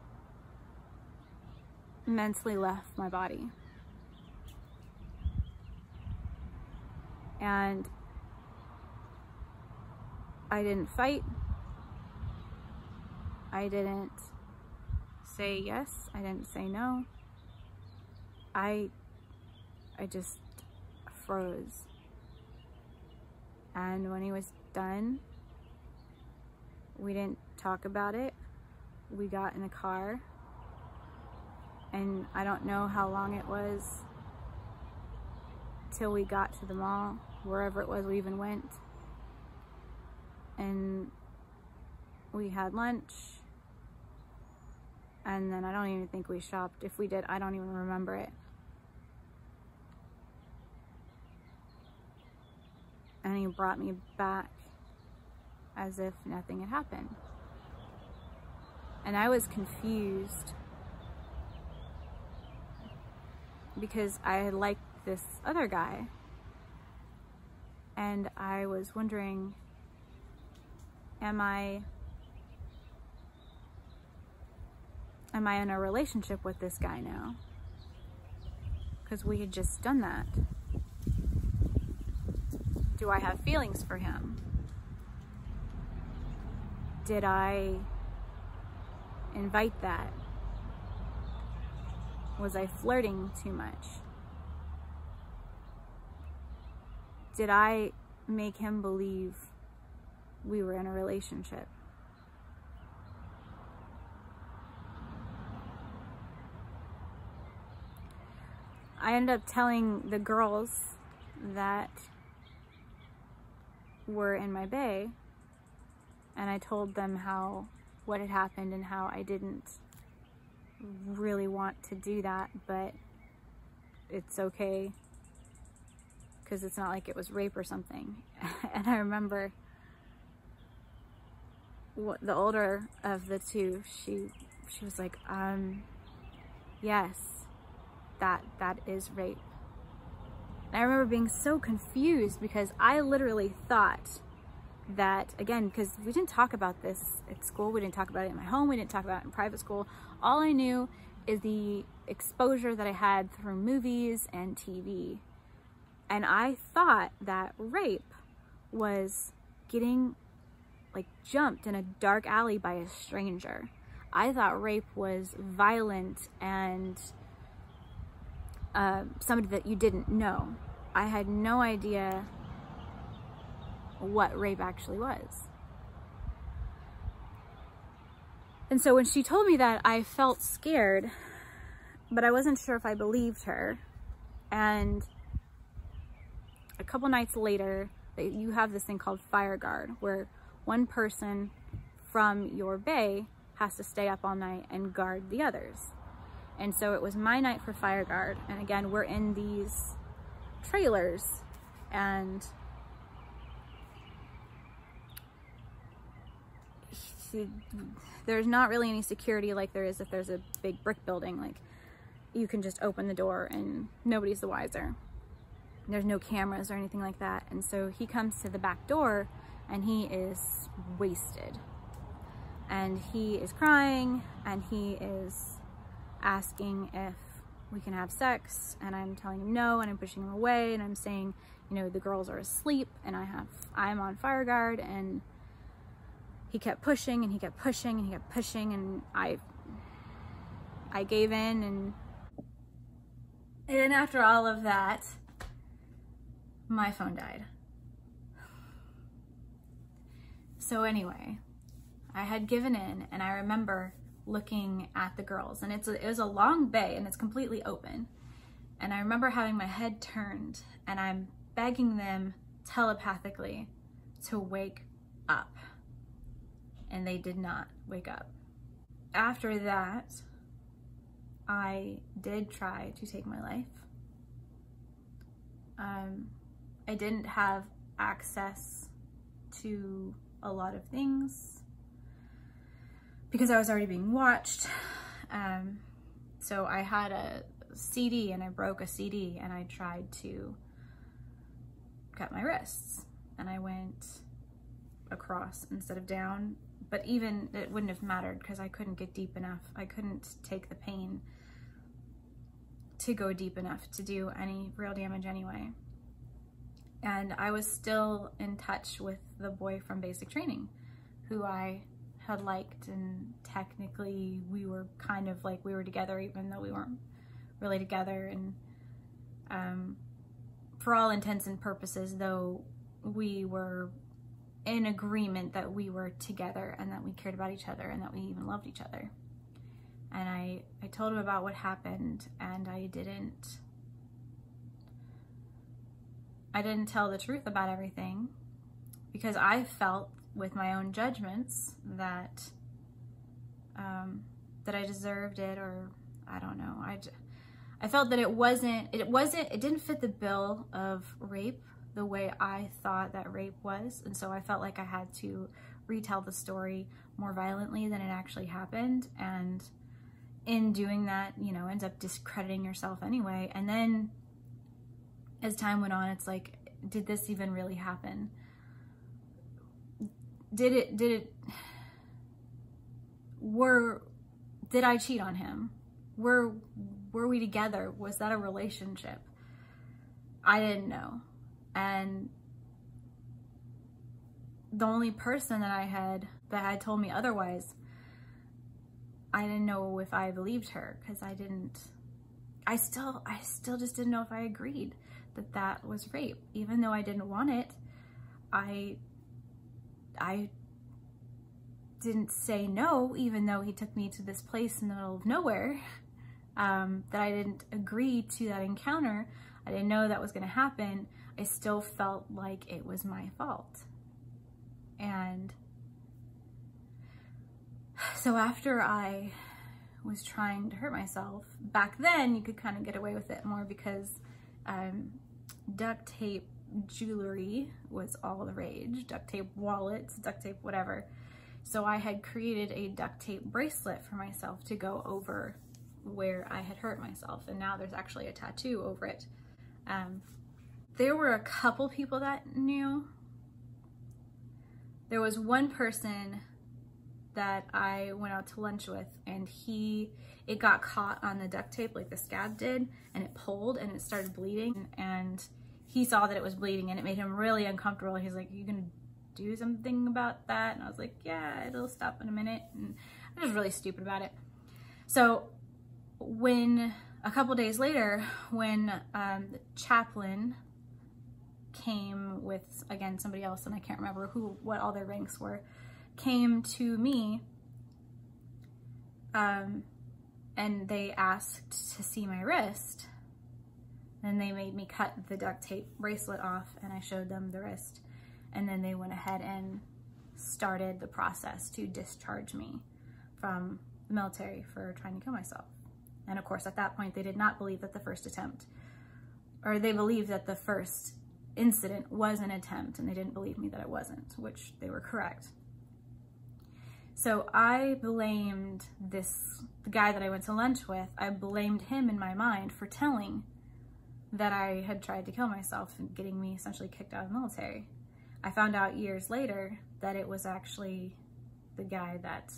mentally left my body. And I didn't fight. I didn't say yes. I didn't say no. I I just froze. And when he was done, we didn't talk about it. We got in a car and I don't know how long it was till we got to the mall, wherever it was we even went. And we had lunch and then I don't even think we shopped. If we did, I don't even remember it. And he brought me back as if nothing had happened. And I was confused because I liked this other guy. And I was wondering, am I am I in a relationship with this guy now? Because we had just done that. Do I have feelings for him? Did I invite that? Was I flirting too much? Did I make him believe we were in a relationship? I ended up telling the girls that were in my bay and I told them how what had happened and how I didn't really want to do that, but it's okay because it's not like it was rape or something. and I remember what the older of the two, she she was like, um, yes, that that is rape. And I remember being so confused because I literally thought that, again, because we didn't talk about this at school, we didn't talk about it in my home, we didn't talk about it in private school. All I knew is the exposure that I had through movies and TV. And I thought that rape was getting like jumped in a dark alley by a stranger. I thought rape was violent and uh, somebody that you didn't know. I had no idea what rape actually was. And so when she told me that, I felt scared, but I wasn't sure if I believed her. And a couple nights later, you have this thing called fire guard, where one person from your bay has to stay up all night and guard the others. And so it was my night for fire guard. And again, we're in these trailers and there's not really any security like there is if there's a big brick building. Like you can just open the door and nobody's the wiser. There's no cameras or anything like that. And so he comes to the back door and he is wasted. And he is crying and he is asking if we can have sex and I'm telling him no and I'm pushing him away and I'm saying, you know, the girls are asleep and I have, I'm on fire guard and he kept pushing and he kept pushing and he kept pushing and I I gave in and and after all of that my phone died. So anyway, I had given in and I remember looking at the girls and it's a, it was a long bay and it's completely open. And I remember having my head turned and I'm begging them telepathically to wake up and they did not wake up. After that, I did try to take my life. Um, I didn't have access to a lot of things because I was already being watched. Um, so I had a CD and I broke a CD and I tried to cut my wrists and I went across instead of down but even it wouldn't have mattered because I couldn't get deep enough. I couldn't take the pain to go deep enough to do any real damage anyway. And I was still in touch with the boy from basic training who I had liked and technically we were kind of like we were together even though we weren't really together and um, for all intents and purposes though we were in agreement that we were together and that we cared about each other and that we even loved each other. And I, I told him about what happened and I didn't, I didn't tell the truth about everything because I felt with my own judgments that, um, that I deserved it or I don't know. I, I felt that it wasn't, it wasn't, it didn't fit the bill of rape the way I thought that rape was. And so I felt like I had to retell the story more violently than it actually happened. And in doing that, you know, ends up discrediting yourself anyway. And then as time went on, it's like, did this even really happen? Did it, did it, were, did I cheat on him? Were, were we together? Was that a relationship? I didn't know. And the only person that I had that had told me otherwise, I didn't know if I believed her because I didn't, I still, I still just didn't know if I agreed that that was rape. Even though I didn't want it, I, I didn't say no, even though he took me to this place in the middle of nowhere, um, that I didn't agree to that encounter. I didn't know that was going to happen. I still felt like it was my fault. And so after I was trying to hurt myself, back then you could kind of get away with it more because um, duct tape jewelry was all the rage, duct tape wallets, duct tape whatever. So I had created a duct tape bracelet for myself to go over where I had hurt myself. And now there's actually a tattoo over it. Um, there were a couple people that knew. There was one person that I went out to lunch with and he, it got caught on the duct tape like the scab did and it pulled and it started bleeding and he saw that it was bleeding and it made him really uncomfortable. He's like, you gonna do something about that? And I was like, yeah, it'll stop in a minute. And I was really stupid about it. So when a couple days later, when um, the chaplain came with, again, somebody else, and I can't remember who, what all their ranks were, came to me um, and they asked to see my wrist. Then they made me cut the duct tape bracelet off and I showed them the wrist. And then they went ahead and started the process to discharge me from the military for trying to kill myself. And of course, at that point, they did not believe that the first attempt, or they believed that the first incident was an attempt and they didn't believe me that it wasn't, which they were correct. So I blamed this the guy that I went to lunch with, I blamed him in my mind for telling that I had tried to kill myself and getting me essentially kicked out of the military. I found out years later that it was actually the guy that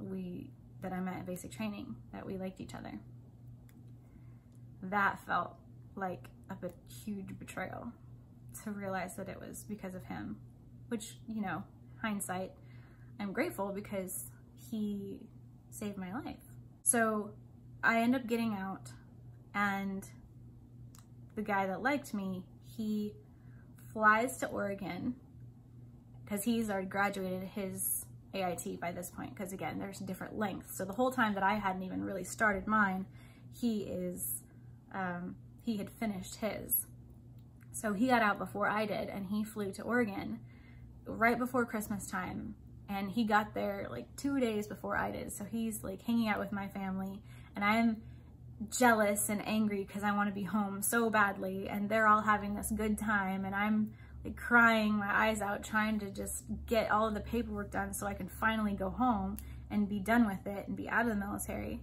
we that I met at basic training, that we liked each other. That felt like a huge betrayal to realize that it was because of him, which, you know, hindsight, I'm grateful because he saved my life. So I end up getting out and the guy that liked me, he flies to Oregon because he's already graduated his AIT by this point because again, there's different lengths. So the whole time that I hadn't even really started mine, he is, um, he had finished his. So he got out before I did and he flew to Oregon right before Christmas time and he got there like two days before I did. So he's like hanging out with my family and I'm jealous and angry because I want to be home so badly and they're all having this good time and I'm like crying my eyes out trying to just get all of the paperwork done so I can finally go home and be done with it and be out of the military.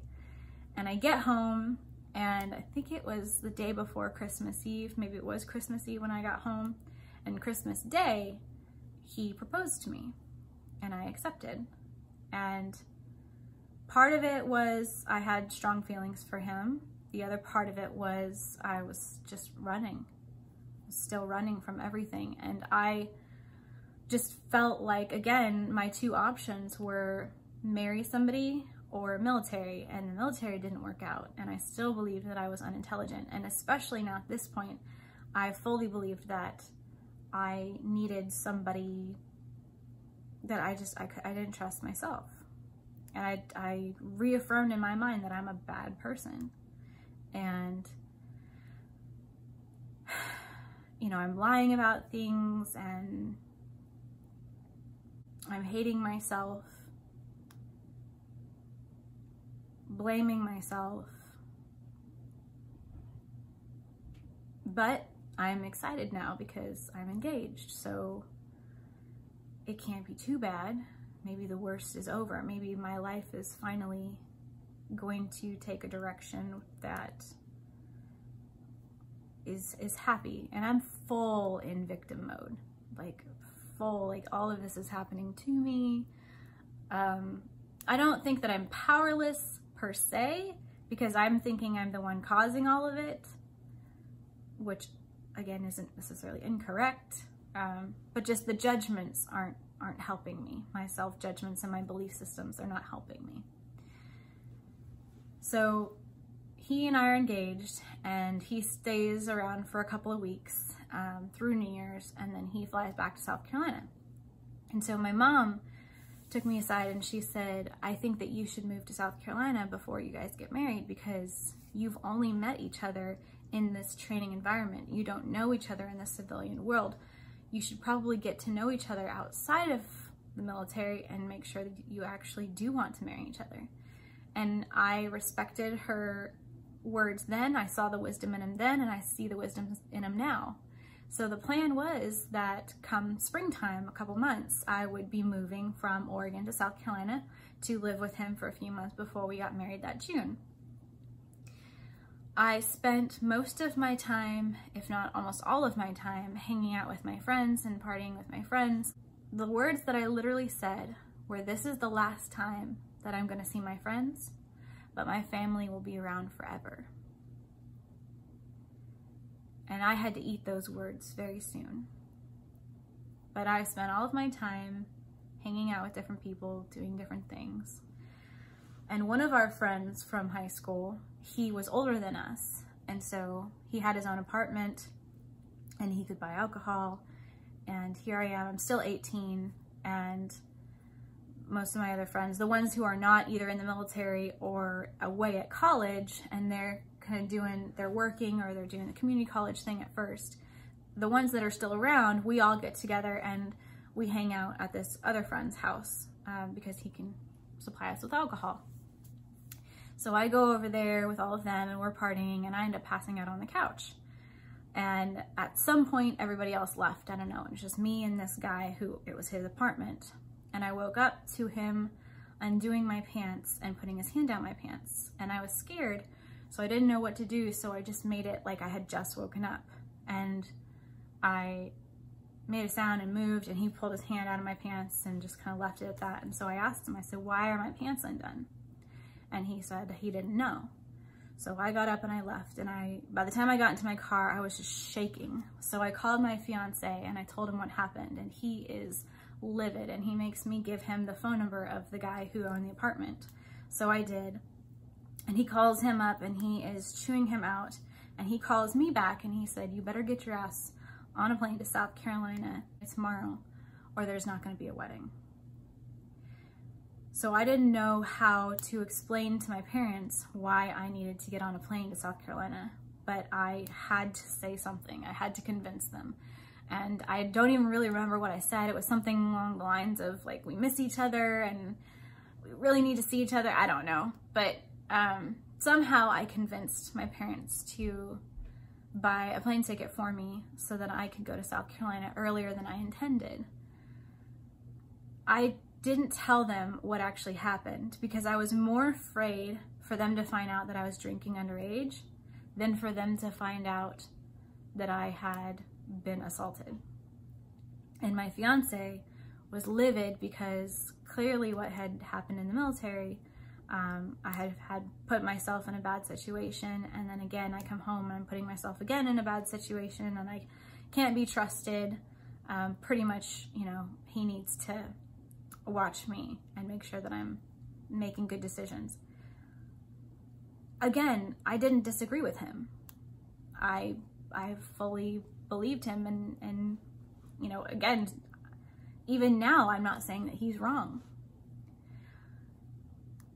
And I get home and I think it was the day before Christmas Eve, maybe it was Christmas Eve when I got home, and Christmas Day, he proposed to me and I accepted. And part of it was I had strong feelings for him. The other part of it was I was just running, still running from everything. And I just felt like, again, my two options were marry somebody or military and the military didn't work out and I still believed that I was unintelligent and especially now at this point I fully believed that I needed somebody that I just, I, I didn't trust myself. And I, I reaffirmed in my mind that I'm a bad person. And, you know, I'm lying about things and I'm hating myself, blaming myself. But I'm excited now because I'm engaged. So it can't be too bad. Maybe the worst is over. Maybe my life is finally going to take a direction that is is happy and I'm full in victim mode like full like all of this is happening to me um I don't think that I'm powerless per se because I'm thinking I'm the one causing all of it which again isn't necessarily incorrect um, but just the judgments aren't aren't helping me. My self-judgments and my belief systems are not helping me. So he and I are engaged and he stays around for a couple of weeks um, through New Year's and then he flies back to South Carolina. And so my mom took me aside and she said, I think that you should move to South Carolina before you guys get married because you've only met each other in this training environment. You don't know each other in the civilian world you should probably get to know each other outside of the military and make sure that you actually do want to marry each other. And I respected her words then, I saw the wisdom in him then, and I see the wisdom in him now. So the plan was that come springtime, a couple months, I would be moving from Oregon to South Carolina to live with him for a few months before we got married that June. I spent most of my time, if not almost all of my time, hanging out with my friends and partying with my friends. The words that I literally said were, this is the last time that I'm gonna see my friends, but my family will be around forever. And I had to eat those words very soon. But I spent all of my time hanging out with different people, doing different things. And one of our friends from high school, he was older than us. And so he had his own apartment and he could buy alcohol. And here I am, I'm still 18 and most of my other friends, the ones who are not either in the military or away at college and they're kind of doing, they're working or they're doing the community college thing at first, the ones that are still around, we all get together and we hang out at this other friend's house um, because he can supply us with alcohol. So I go over there with all of them and we're partying and I end up passing out on the couch. And at some point, everybody else left. I don't know. It was just me and this guy who it was his apartment. And I woke up to him undoing my pants and putting his hand down my pants. And I was scared, so I didn't know what to do. So I just made it like I had just woken up. And I made a sound and moved and he pulled his hand out of my pants and just kind of left it at that. And so I asked him, I said, why are my pants undone? And he said he didn't know. So I got up and I left and I, by the time I got into my car, I was just shaking. So I called my fiance and I told him what happened and he is livid and he makes me give him the phone number of the guy who owned the apartment. So I did. And he calls him up and he is chewing him out and he calls me back and he said, you better get your ass on a plane to South Carolina tomorrow or there's not going to be a wedding. So I didn't know how to explain to my parents why I needed to get on a plane to South Carolina, but I had to say something. I had to convince them. And I don't even really remember what I said. It was something along the lines of like, we miss each other and we really need to see each other. I don't know. But um, somehow I convinced my parents to buy a plane ticket for me so that I could go to South Carolina earlier than I intended. I didn't tell them what actually happened because I was more afraid for them to find out that I was drinking underage than for them to find out that I had been assaulted. And my fiance was livid because clearly what had happened in the military um, I had had put myself in a bad situation and then again I come home and I'm putting myself again in a bad situation and I can't be trusted. Um, pretty much, you know, he needs to watch me and make sure that I'm making good decisions. Again, I didn't disagree with him. I I fully believed him and and you know, again, even now I'm not saying that he's wrong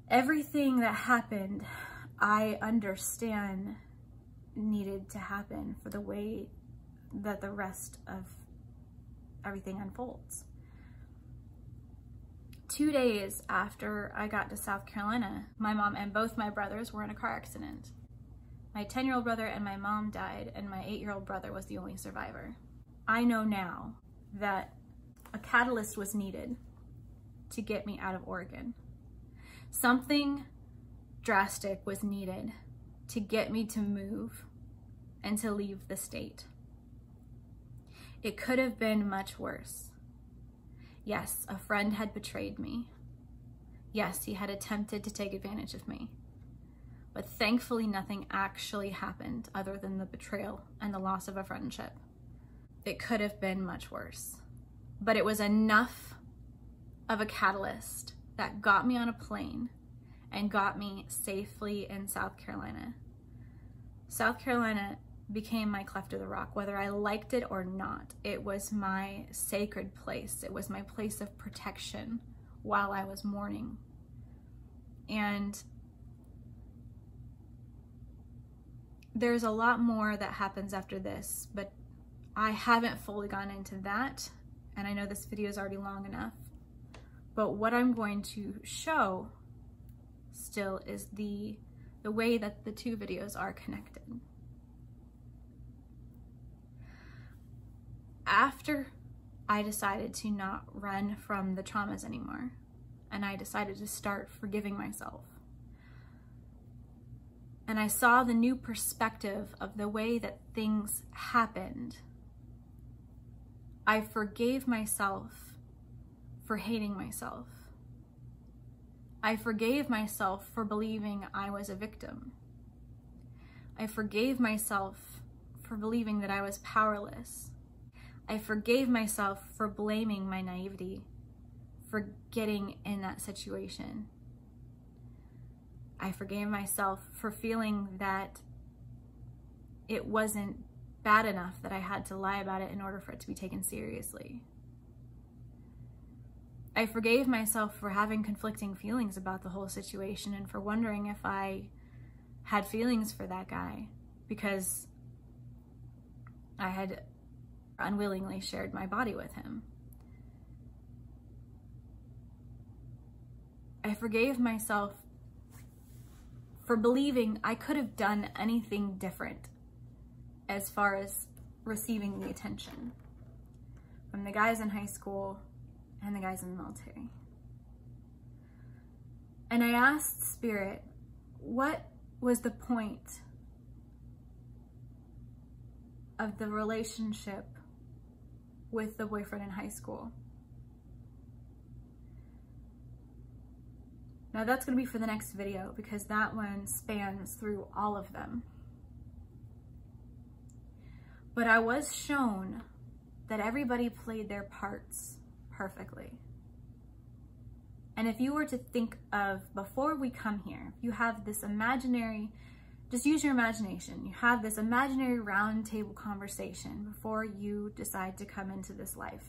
everything that happened, I understand needed to happen for the way that the rest of everything unfolds. Two days after I got to South Carolina, my mom and both my brothers were in a car accident. My 10 year old brother and my mom died, and my 8 year old brother was the only survivor. I know now that a catalyst was needed to get me out of Oregon. Something drastic was needed to get me to move and to leave the state. It could have been much worse. Yes, a friend had betrayed me. Yes, he had attempted to take advantage of me. But thankfully, nothing actually happened other than the betrayal and the loss of a friendship. It could have been much worse. But it was enough of a catalyst that got me on a plane and got me safely in South Carolina. South Carolina became my cleft of the rock, whether I liked it or not. It was my sacred place. It was my place of protection while I was mourning. And there's a lot more that happens after this, but I haven't fully gone into that. And I know this video is already long enough. But what I'm going to show still is the, the way that the two videos are connected. After I decided to not run from the traumas anymore, and I decided to start forgiving myself, and I saw the new perspective of the way that things happened, I forgave myself for hating myself. I forgave myself for believing I was a victim. I forgave myself for believing that I was powerless. I forgave myself for blaming my naivety, for getting in that situation. I forgave myself for feeling that it wasn't bad enough that I had to lie about it in order for it to be taken seriously. I forgave myself for having conflicting feelings about the whole situation and for wondering if I had feelings for that guy because I had unwillingly shared my body with him. I forgave myself for believing I could have done anything different as far as receiving the attention from the guys in high school and the guys in the military. And I asked Spirit, what was the point of the relationship with the boyfriend in high school? Now that's going to be for the next video because that one spans through all of them. But I was shown that everybody played their parts perfectly. And if you were to think of before we come here, you have this imaginary, just use your imagination. You have this imaginary round table conversation before you decide to come into this life.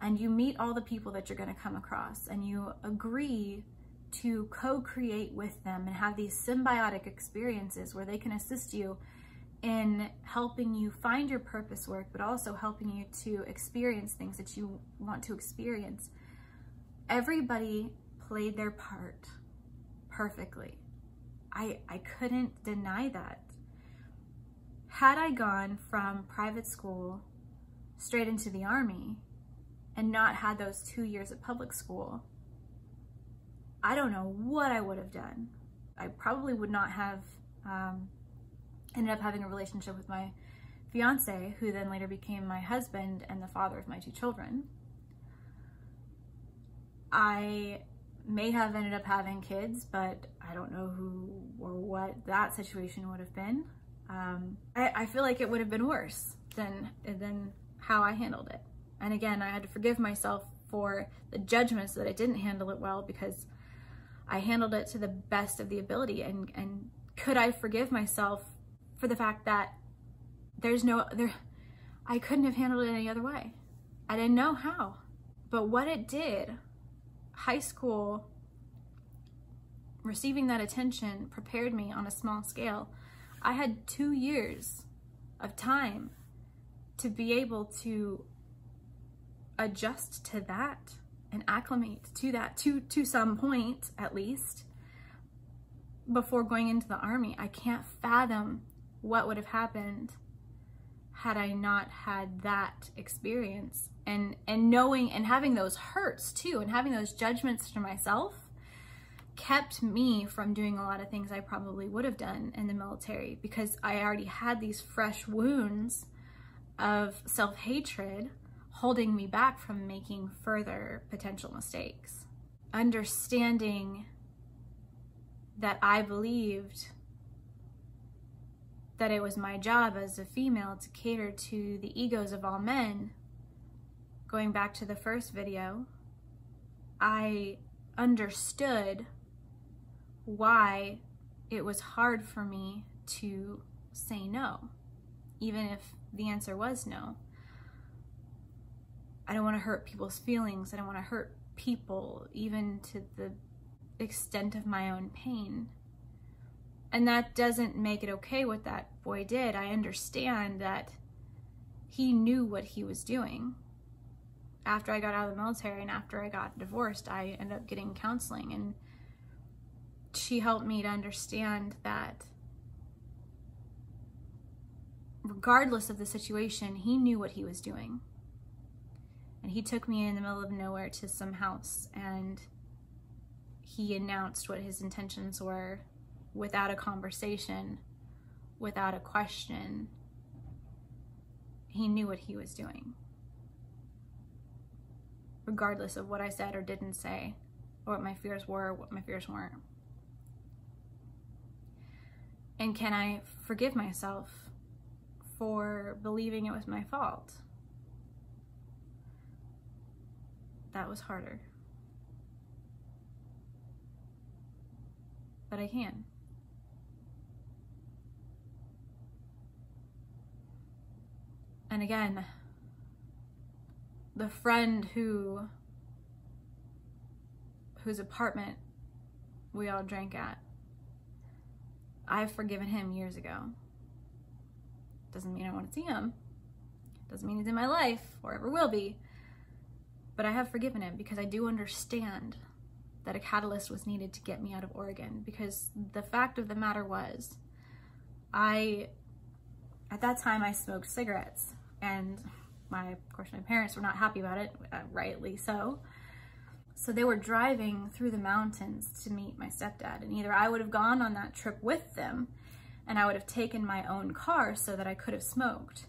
And you meet all the people that you're going to come across and you agree to co-create with them and have these symbiotic experiences where they can assist you in helping you find your purpose work, but also helping you to experience things that you want to experience. Everybody played their part perfectly. I, I couldn't deny that. Had I gone from private school straight into the army and not had those two years at public school, I don't know what I would have done. I probably would not have um, ended up having a relationship with my fiance, who then later became my husband and the father of my two children. I may have ended up having kids, but I don't know who or what that situation would have been. Um, I, I feel like it would have been worse than, than how I handled it. And again, I had to forgive myself for the judgments that I didn't handle it well because I handled it to the best of the ability. And, and could I forgive myself for the fact that there's no, there, I couldn't have handled it any other way. I didn't know how. But what it did, high school, receiving that attention prepared me on a small scale. I had two years of time to be able to adjust to that and acclimate to that to to some point at least before going into the army. I can't fathom what would have happened had I not had that experience and and knowing and having those hurts too and having those judgments to myself kept me from doing a lot of things I probably would have done in the military because I already had these fresh wounds of self-hatred holding me back from making further potential mistakes. Understanding that I believed that it was my job as a female to cater to the egos of all men, going back to the first video, I understood why it was hard for me to say no, even if the answer was no. I don't want to hurt people's feelings. I don't want to hurt people, even to the extent of my own pain. And that doesn't make it okay what that boy did. I understand that he knew what he was doing. After I got out of the military and after I got divorced, I ended up getting counseling and she helped me to understand that regardless of the situation, he knew what he was doing and he took me in the middle of nowhere to some house and he announced what his intentions were without a conversation, without a question. He knew what he was doing. Regardless of what I said or didn't say, or what my fears were, what my fears weren't. And can I forgive myself for believing it was my fault? That was harder. But I can. And again, the friend who whose apartment we all drank at I've forgiven him years ago. Doesn't mean I want to see him. Doesn't mean he's in my life or ever will be. But I have forgiven him because I do understand that a catalyst was needed to get me out of Oregon. Because the fact of the matter was, I, at that time, I smoked cigarettes. And my, of course, my parents were not happy about it, uh, rightly so. So they were driving through the mountains to meet my stepdad. And either I would have gone on that trip with them and I would have taken my own car so that I could have smoked.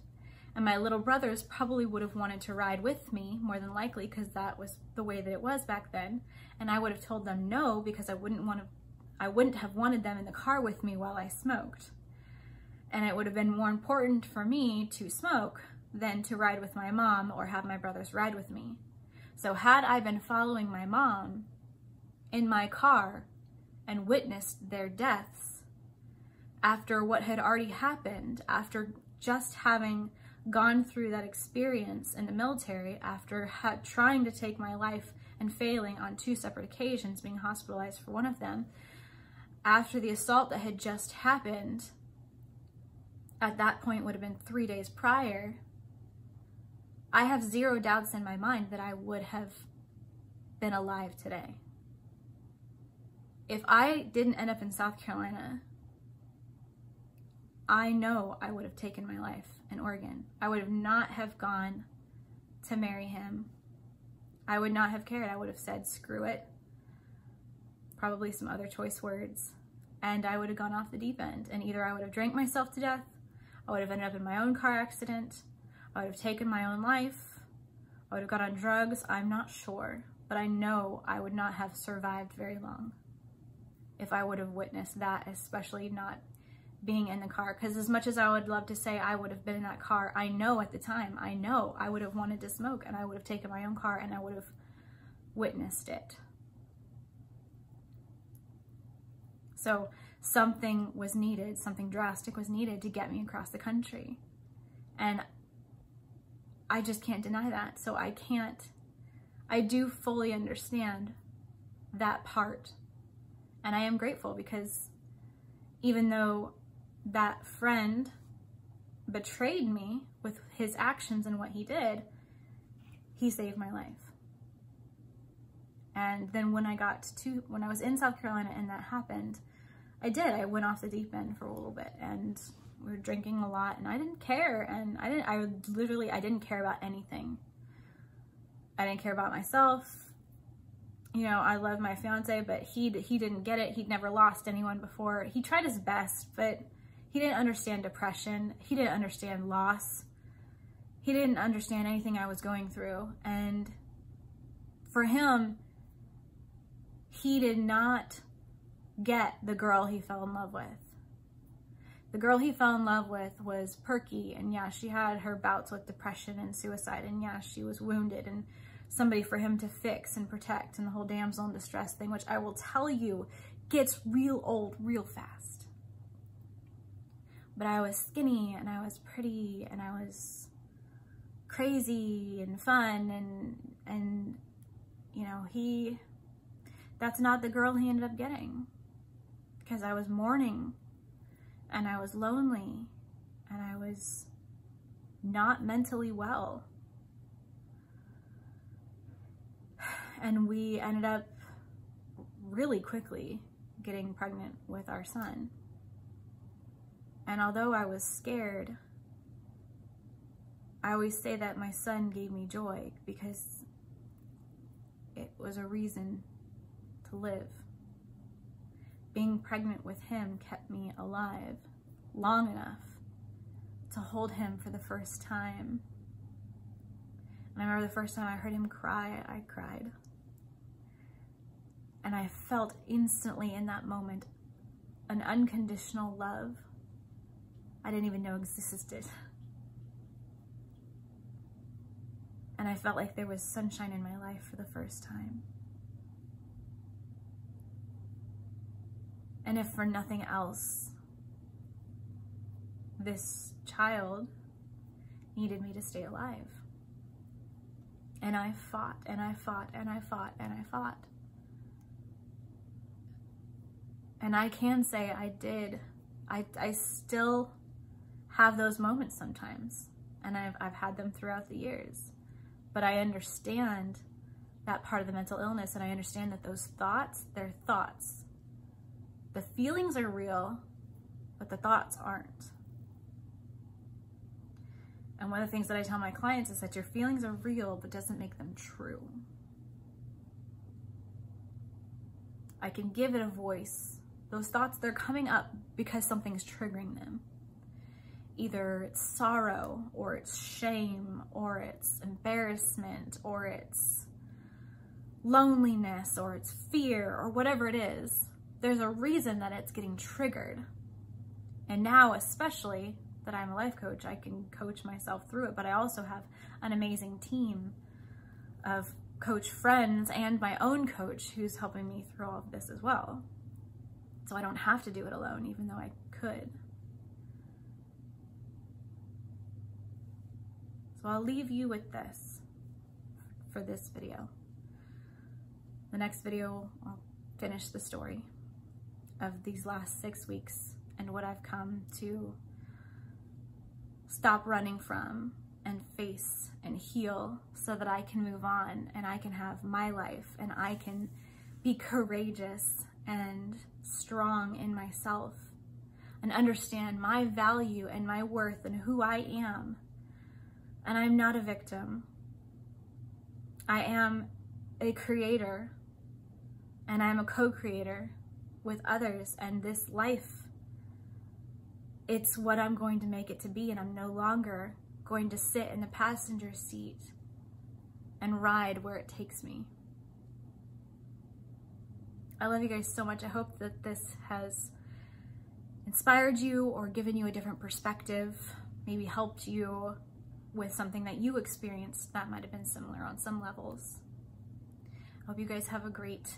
And my little brothers probably would have wanted to ride with me, more than likely, because that was the way that it was back then. And I would have told them no because I wouldn't want to, I wouldn't have wanted them in the car with me while I smoked. And it would have been more important for me to smoke than to ride with my mom or have my brothers ride with me. So had I been following my mom in my car and witnessed their deaths after what had already happened, after just having gone through that experience in the military, after trying to take my life and failing on two separate occasions, being hospitalized for one of them, after the assault that had just happened, at that point would have been three days prior, I have zero doubts in my mind that I would have been alive today. If I didn't end up in South Carolina, I know I would have taken my life in Oregon. I would have not have gone to marry him. I would not have cared. I would have said, screw it. Probably some other choice words. And I would have gone off the deep end. And either I would have drank myself to death, I would have ended up in my own car accident, I would have taken my own life. I would have got on drugs. I'm not sure, but I know I would not have survived very long if I would have witnessed that, especially not being in the car. Because as much as I would love to say I would have been in that car, I know at the time, I know I would have wanted to smoke and I would have taken my own car and I would have witnessed it. So something was needed, something drastic was needed to get me across the country. And I just can't deny that. So I can't, I do fully understand that part. And I am grateful because even though that friend betrayed me with his actions and what he did, he saved my life. And then when I got to, when I was in South Carolina and that happened, I did. I went off the deep end for a little bit and we were drinking a lot and I didn't care and I didn't I literally I didn't care about anything. I didn't care about myself. You know, I love my fiance, but he he didn't get it. He'd never lost anyone before. He tried his best, but he didn't understand depression. He didn't understand loss. He didn't understand anything I was going through. And for him, he did not get the girl he fell in love with the girl he fell in love with was perky and yeah she had her bouts with depression and suicide and yeah she was wounded and somebody for him to fix and protect and the whole damsel in distress thing which i will tell you gets real old real fast. But i was skinny and i was pretty and i was crazy and fun and and you know he that's not the girl he ended up getting because i was mourning and I was lonely and I was not mentally well. And we ended up really quickly getting pregnant with our son. And although I was scared, I always say that my son gave me joy because it was a reason to live. Being pregnant with him kept me alive long enough to hold him for the first time. And I remember the first time I heard him cry, I cried. And I felt instantly in that moment an unconditional love I didn't even know existed. And I felt like there was sunshine in my life for the first time. And if for nothing else, this child needed me to stay alive. And I fought and I fought and I fought and I fought. And I can say I did. I, I still have those moments sometimes. And I've, I've had them throughout the years. But I understand that part of the mental illness and I understand that those thoughts, they're thoughts. The feelings are real, but the thoughts aren't. And one of the things that I tell my clients is that your feelings are real, but doesn't make them true. I can give it a voice. Those thoughts, they're coming up because something's triggering them. Either it's sorrow, or it's shame, or it's embarrassment, or it's loneliness, or it's fear, or whatever it is there's a reason that it's getting triggered. And now, especially that I'm a life coach, I can coach myself through it, but I also have an amazing team of coach friends and my own coach who's helping me through all of this as well. So I don't have to do it alone, even though I could. So I'll leave you with this for this video. The next video, I'll finish the story of these last six weeks and what I've come to stop running from and face and heal so that I can move on and I can have my life and I can be courageous and strong in myself and understand my value and my worth and who I am. And I'm not a victim. I am a creator and I'm a co-creator with others and this life. It's what I'm going to make it to be and I'm no longer going to sit in the passenger seat and ride where it takes me. I love you guys so much. I hope that this has inspired you or given you a different perspective, maybe helped you with something that you experienced that might have been similar on some levels. I hope you guys have a great